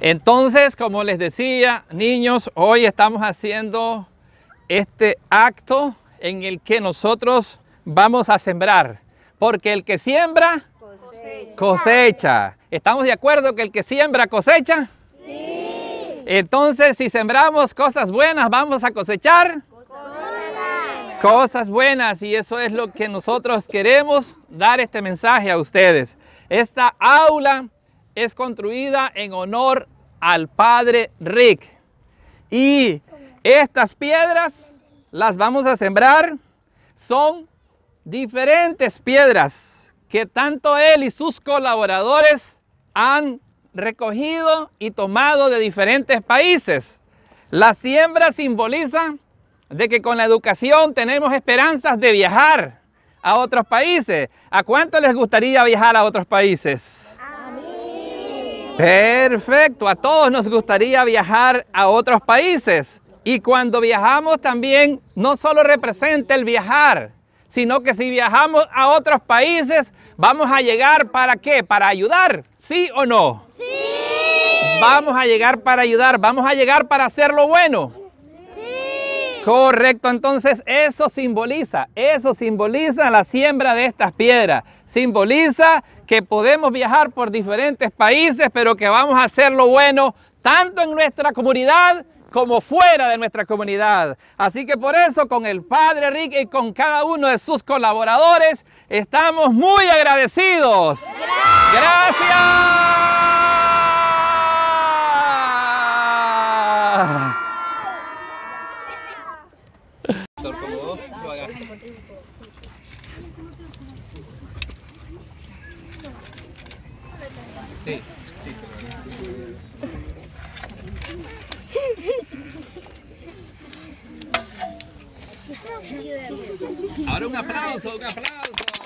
Entonces, como les decía, niños, hoy estamos haciendo este acto en el que nosotros vamos a sembrar. Porque el que siembra, cosecha. cosecha. ¿Estamos de acuerdo que el que siembra cosecha? Sí. Entonces, si sembramos cosas buenas, vamos a cosechar cosas, cosas buenas. Y eso es lo que nosotros queremos dar este mensaje a ustedes. Esta aula es construida en honor al Padre Rick. Y estas piedras las vamos a sembrar. Son diferentes piedras que tanto él y sus colaboradores han recogido y tomado de diferentes países. La siembra simboliza de que con la educación tenemos esperanzas de viajar a otros países. ¿A cuánto les gustaría viajar a otros países? Perfecto, a todos nos gustaría viajar a otros países. Y cuando viajamos también no solo representa el viajar, sino que si viajamos a otros países, vamos a llegar para qué? Para ayudar, ¿sí o no? Sí. Vamos a llegar para ayudar, vamos a llegar para hacer lo bueno. Correcto, entonces eso simboliza, eso simboliza la siembra de estas piedras. Simboliza que podemos viajar por diferentes países, pero que vamos a hacer lo bueno tanto en nuestra comunidad como fuera de nuestra comunidad. Así que por eso con el Padre Rick y con cada uno de sus colaboradores estamos muy agradecidos. Gracias. Ahora un aplauso, un aplauso.